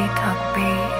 कभी थक भी